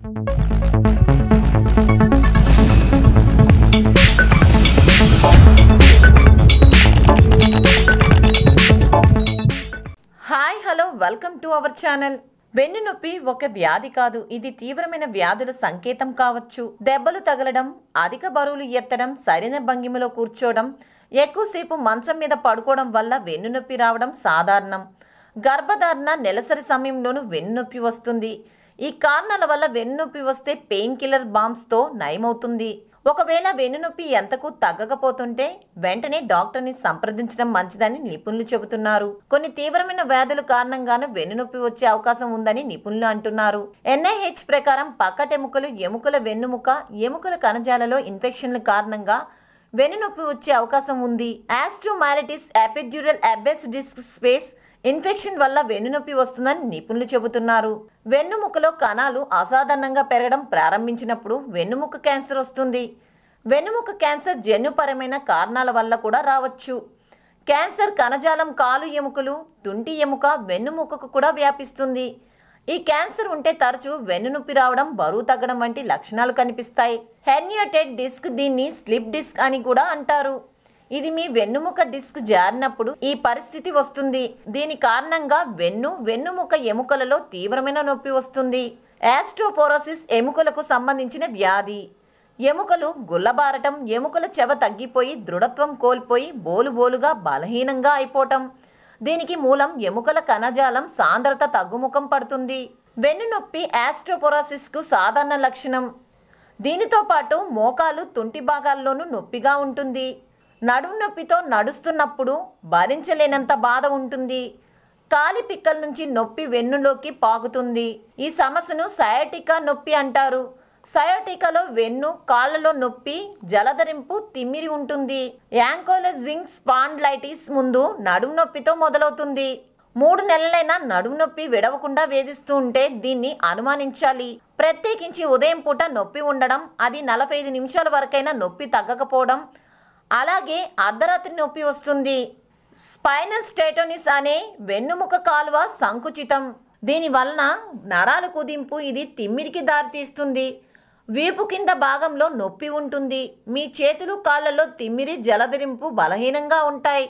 Hi hello welcome to our channel. వెన్ను నొప్పి ఒక వ్యాధి కాదు. ఇది తీవ్రమైన వ్యాధుల సంకేతం కావచ్చు. దెబ్బలు తగలడం అధిక బరువులు ఎత్తడం సరైన భంగిమలో కూర్చోవడం ఎక్కువసేపు మంచం మీద పడుకోవడం వల్ల వెన్ను నొప్పి రావడం సాధారణం. గర్భధారణ నెలసరి సమయంలోనూ వెన్నునొప్పి వస్తుంది. ఈ కారణాల వల్ల వెన్నునొప్పి వస్తే పెయిన్ కిల్లర్ బాంబ్స్తో నయమవుతుంది. ఒకవేళ వెన్నునొప్పి ఎంతకు తగ్గకపోతుంటే వెంటనే డాక్టర్ని సంప్రదించడం మంచిదని నిపుణులు చెబుతున్నారు. కొన్ని తీవ్రమైన వ్యాధుల కారణంగాను వెన్నునొప్పి వచ్చే అవకాశం ఉందని నిపుణులు అంటున్నారు. ఎన్ఐహెచ్ ప్రకారం పక్కటెముకలు ఎముకల వెన్నుముక ఎముకల కణజాలలో ఇన్ఫెక్షన్ల కారణంగా వెన్నునొప్పి వచ్చే అవకాశం ఉంది. Osteomyelitis epidural abscess disc space infection వల్ల వెన్నునొప్పి వస్తుందని నిపుణులు చెబుతున్నారు. వెన్నుముకలో కణాలు అసాధారణంగా పెరగడం ప్రారంభించినప్పుడు వెన్నుముక క్యాన్సర్ వస్తుంది. వెన్నుముక క్యాన్సర్ జన్యుపరమైన కారణాల వల్ల కూడా రావచ్చు. క్యాన్సర్ కణజాలం కాలు ఎముకలు తుంటి ఎముక వెన్నుముకకు కూడా వ్యాపిస్తుంది. ఈ క్యాన్సర్ ఉంటే తరచూ వెన్నునొప్పి రావడం బరువు తగ్గడం వంటి లక్షణాలు కనిపిస్తాయి. హెర్నియోటెడ్ డిస్క్ దీన్ని స్లిప్ డిస్క్ అని కూడా అంటారు. ఇది మీ వెన్నుముక డిస్క్ జారినప్పుడు ఈ పరిస్థితి వస్తుంది. దీని కారణంగా వెన్ను వెన్నుముక ఎముకలలో తీవ్రమైన నొప్పి వస్తుంది. యాస్ట్రోపోరోసిస్ ఎముకలకు సంబంధించిన వ్యాధి. ఎముకలు గుల్లబారటం ఎముకల చెవ తగ్గిపోయి దృఢత్వం కోల్పోయి బోలు బోలుగా బలహీనంగా అయిపోవటం. దీనికి మూలం ఎముకల కణజాలం సాంద్రత తగ్గుముఖం పడుతుంది. వెన్ను నొప్పి యాస్ట్రోపోరోసిస్కు సాధారణ లక్షణం. దీనితో పాటు మోకాలు తుంటి భాగాల్లోనూ నొప్పిగా ఉంటుంది. నడుం నొప్పితో నడుస్తున్నప్పుడు భరించలేనంత బాధ ఉంటుంది. కాలి పిక్కల నుంచి నొప్పి వెన్నులోకి పాకుతుంది. ఈ సమస్యను సయాటికా నొప్పి అంటారు. సయాటికాలో వెన్ను కాళ్ళలో నొప్పి జలధరింపు తిమ్మిరి ఉంటుంది. యాంకోలజింగ్ స్పాండ్లైటిస్ ముందు నడుము నొప్పితో మొదలవుతుంది. మూడు నెలలైనా నడుము నొప్పి విడవకుండా వేధిస్తూ ఉంటే దీన్ని అనుమానించాలి. ప్రత్యేకించి ఉదయం పూట నొప్పి ఉండడం అది నలభై ఐదు నిమిషాల వరకైనా నొప్పి తగ్గకపోవడం అలాగే అర్ధరాత్రి నొప్పి వస్తుంది. స్పైనల్ స్టేటోనిస్ అనే వెన్నుముక కాలువ సంకుచితం. దీని వలన నరాల కుదింపు ఇది తిమ్మిరికి దారితీస్తుంది. వీపు కింద భాగంలో నొప్పి ఉంటుంది. మీ చేతులు కాళ్ళలో తిమ్మిరి జలధరింపు బలహీనంగా ఉంటాయి.